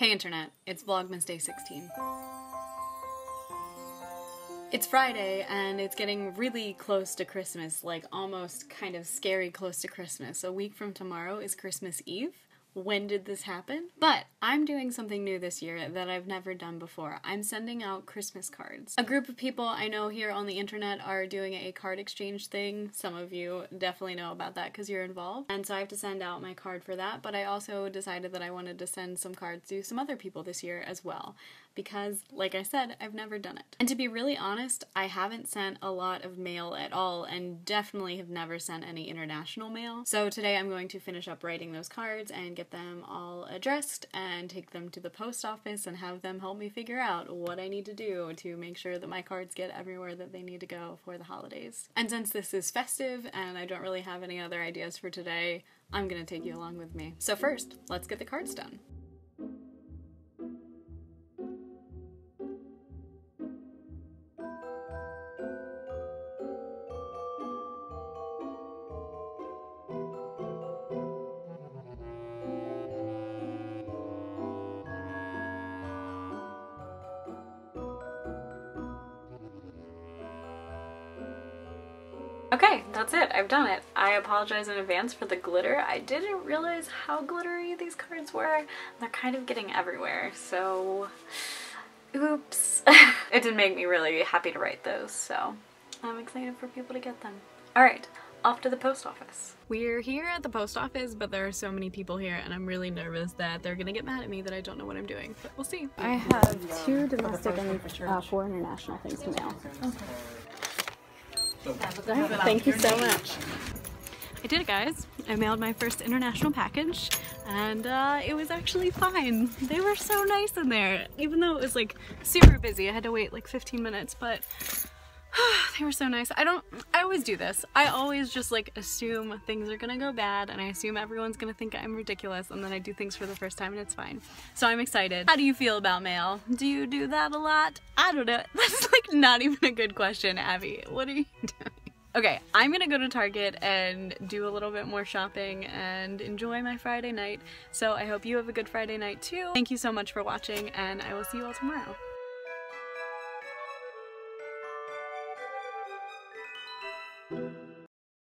Hey internet, it's Vlogmas Day 16. It's Friday and it's getting really close to Christmas, like almost kind of scary close to Christmas. A week from tomorrow is Christmas Eve when did this happen? But I'm doing something new this year that I've never done before. I'm sending out Christmas cards. A group of people I know here on the internet are doing a card exchange thing. Some of you definitely know about that because you're involved. And so I have to send out my card for that, but I also decided that I wanted to send some cards to some other people this year as well because, like I said, I've never done it. And to be really honest, I haven't sent a lot of mail at all and definitely have never sent any international mail. So today I'm going to finish up writing those cards and get them all addressed and take them to the post office and have them help me figure out what I need to do to make sure that my cards get everywhere that they need to go for the holidays. And since this is festive and I don't really have any other ideas for today, I'm gonna take you along with me. So first, let's get the cards done. Okay, that's it. I've done it. I apologize in advance for the glitter. I didn't realize how glittery these cards were. They're kind of getting everywhere, so oops. it did make me really happy to write those, so I'm excited for people to get them. Alright, off to the post office. We're here at the post office, but there are so many people here and I'm really nervous that they're gonna get mad at me that I don't know what I'm doing, but we'll see. I have two domestic and uh, four international things to mail. Okay. Thank you so much. I did it guys. I mailed my first international package and uh, it was actually fine. They were so nice in there. Even though it was like super busy, I had to wait like 15 minutes, but they were so nice. I don't, I always do this. I always just like assume things are gonna go bad and I assume everyone's gonna think I'm ridiculous and then I do things for the first time and it's fine. So I'm excited. How do you feel about mail? Do you do that a lot? I don't know. That's like not even a good question, Abi. What are you doing? Okay, I'm gonna go to Target and do a little bit more shopping and enjoy my Friday night. So I hope you have a good Friday night too. Thank you so much for watching and I will see you all tomorrow.